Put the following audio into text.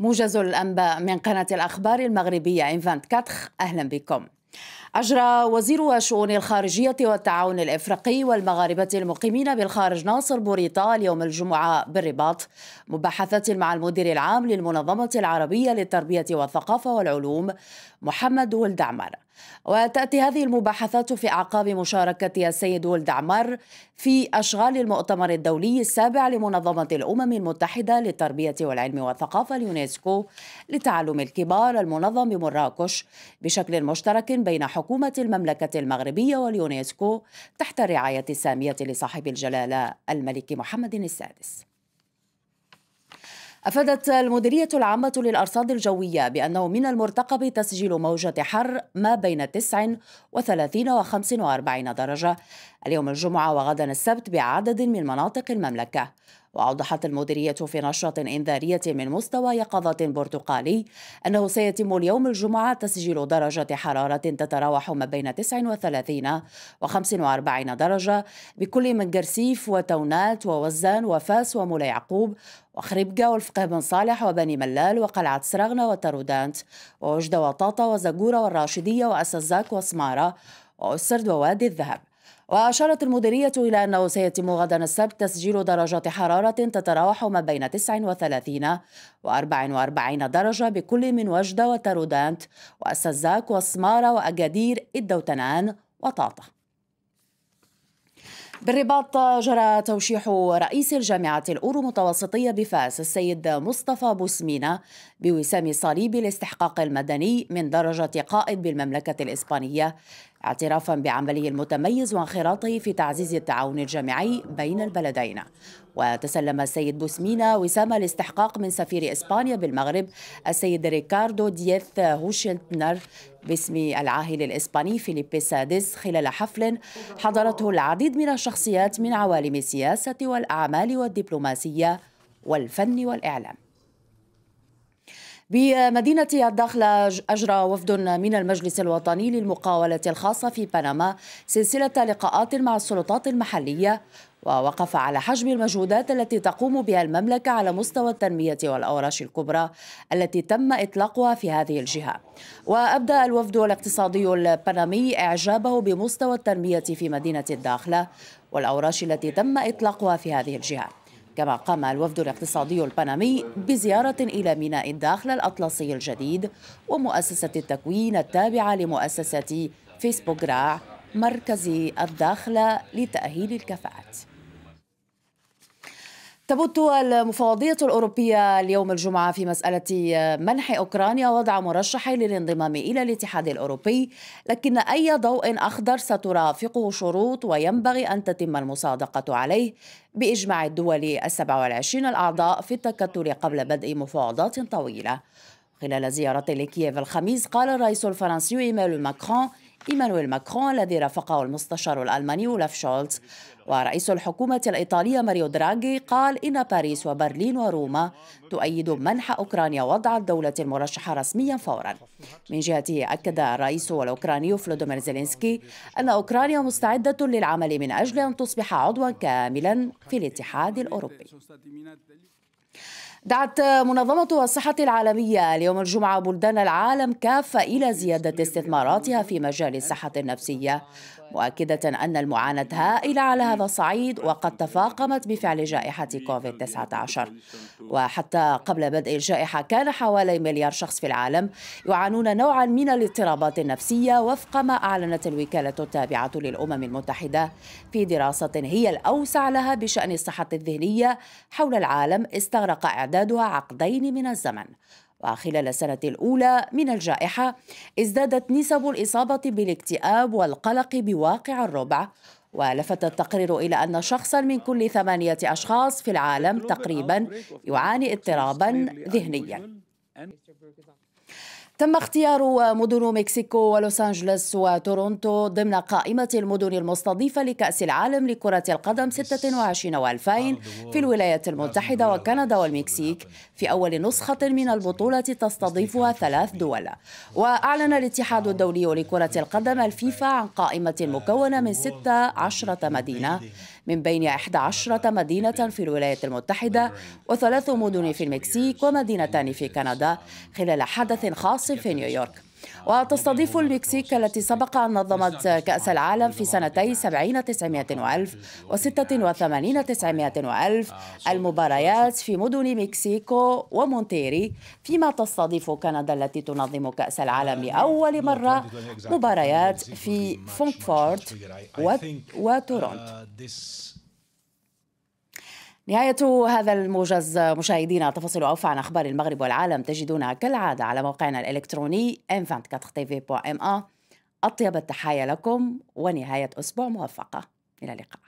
موجز الأنباء من قناة الأخبار المغربية إنفانت كاتخ. أهلا بكم. أجرى وزير الشؤون الخارجية والتعاون الإفريقي والمغاربة المقيمين بالخارج ناصر بوريطا اليوم الجمعة بالرباط مباحثات مع المدير العام للمنظمة العربية للتربية والثقافة والعلوم محمد ولد عمر. وتأتي هذه المباحثات في أعقاب مشاركة السيد ولد عمر في أشغال المؤتمر الدولي السابع لمنظمة الأمم المتحدة للتربية والعلم والثقافة اليونسكو لتعلم الكبار المنظم بمراكش بشكل مشترك بين حكومة المملكة المغربية واليونسكو تحت الرعاية السامية لصاحب الجلالة الملك محمد السادس. أفادت المديرية العامة للأرصاد الجوية بأنه من المرتقب تسجيل موجة حر ما بين 39 و 45 درجة. اليوم الجمعة وغدا السبت بعدد من مناطق المملكة. وأوضحت المديرية في نشرة إنذارية من مستوى يقظة برتقالي أنه سيتم اليوم الجمعة تسجيل درجة حرارة تتراوح ما بين 39 و 45 درجة بكل من قرسيف وتونات ووزان وفاس ومولى يعقوب وخريبكا والفقه بن صالح وبني ملال وقلعة سرغنة وترودانت ووجدة وطاطا وزقورة والراشدية وأسزاك وسمارة وأسرد ووادي الذهب. وأشارت المديرية إلى أنه سيتم غدا السبت تسجيل درجات حرارة تتراوح ما بين 39 و 44 درجة بكل من وجدة وترودانت وأسزاك وسمارة وأجادير الدوتنان وطاطا. بالرباط جرى توشيح رئيس الجامعة الأورو متوسطية بفاس السيد مصطفى بوسمينة بوسام صليب الاستحقاق المدني من درجة قائد بالمملكة الإسبانية اعترافا بعمله المتميز وانخراطه في تعزيز التعاون الجامعي بين البلدين. وتسلم السيد بوسمينا وسام الاستحقاق من سفير إسبانيا بالمغرب السيد ريكاردو دييث هوشلتنر باسم العاهل الإسباني فيليب السادس خلال حفل حضرته العديد من الشخصيات من عوالم السياسة والأعمال والدبلوماسية والفن والإعلام. بمدينة الداخلة أجرى وفد من المجلس الوطني للمقاولة الخاصة في بنما سلسلة لقاءات مع السلطات المحلية ووقف على حجم المجهودات التي تقوم بها المملكة على مستوى التنمية والأوراش الكبرى التي تم إطلاقها في هذه الجهة. وأبدأ الوفد الاقتصادي البنمي إعجابه بمستوى التنمية في مدينة الداخلة والأوراش التي تم إطلاقها في هذه الجهة. كما قام الوفد الاقتصادي البنمي بزيارة إلى ميناء الداخل الأطلسي الجديد ومؤسسة التكوين التابعة لمؤسسة فيسبوك راع مركز الداخلة لتأهيل الكفاءات. تبت المفوضية الأوروبية اليوم الجمعة في مسألة منح أوكرانيا وضع مرشح للانضمام إلى الاتحاد الأوروبي لكن أي ضوء أخضر سترافقه شروط وينبغي أن تتم المصادقة عليه بإجماع الدول السبع والعشرين الأعضاء في التكتل قبل بدء مفاوضات طويلة. خلال زيارة لكييف الخميس قال الرئيس الفرنسي إيمانويل ماكرون إيمانويل ماكرون الذي رافقه المستشار الألماني أولاف شولتز. ورئيس الحكومة الإيطالية ماريو دراغي قال إن باريس وبرلين وروما تؤيد منح أوكرانيا وضع الدولة المرشحة رسميا فورا. من جهته أكد الرئيس الأوكراني فلودومير زيلينسكي أن أوكرانيا مستعدة للعمل من أجل أن تصبح عضوا كاملا في الاتحاد الأوروبي. دعت منظمة الصحة العالمية اليوم الجمعة بلدان العالم كافة إلى زيادة استثماراتها في مجال الصحة النفسية مؤكدة أن المعاناة هائلة على هذا الصعيد وقد تفاقمت بفعل جائحة كوفيد 19 وحتى قبل بدء الجائحة كان حوالي مليار شخص في العالم يعانون نوعا من الاضطرابات النفسية وفق ما أعلنت الوكالة التابعة للأمم المتحدة في دراسة هي الأوسع لها بشأن الصحة الذهنية حول العالم استغرق إعدادها عقدين من الزمن. وخلال السنة الأولى من الجائحة ازدادت نسب الإصابة بالاكتئاب والقلق بواقع الربع. ولفت التقرير إلى أن شخصا من كل ثمانية أشخاص في العالم تقريبا يعاني اضطرابا ذهنيا. تم اختيار مدن مكسيكو ولوس أنجلوس وتورونتو ضمن قائمة المدن المستضيفة لكأس العالم لكرة القدم 26 و2000 في الولايات المتحدة وكندا والمكسيك في أول نسخة من البطولة تستضيفها ثلاث دول. وأعلن الاتحاد الدولي لكرة القدم الفيفا عن قائمة مكونة من 16 مدينة من بين 11 مدينة في الولايات المتحدة وثلاث مدن في المكسيك ومدينتان في كندا خلال حدث خاص في نيويورك. وتستضيف المكسيك التي سبق أن نظمت كأس العالم في سنتي 70 900 وألف و 86 900 وألف. المباريات في مدن مكسيكو ومونتيري فيما تستضيف كندا التي تنظم كأس العالم لأول مرة. مباريات في فونكفورت وتورونتو. نهاية هذا الموجز مشاهدينا تفاصيل أوفى عن أخبار المغرب والعالم. تجدونها كالعادة على موقعنا الإلكتروني m24tv.ma أطيب التحايا لكم ونهاية أسبوع موفقة. إلى اللقاء.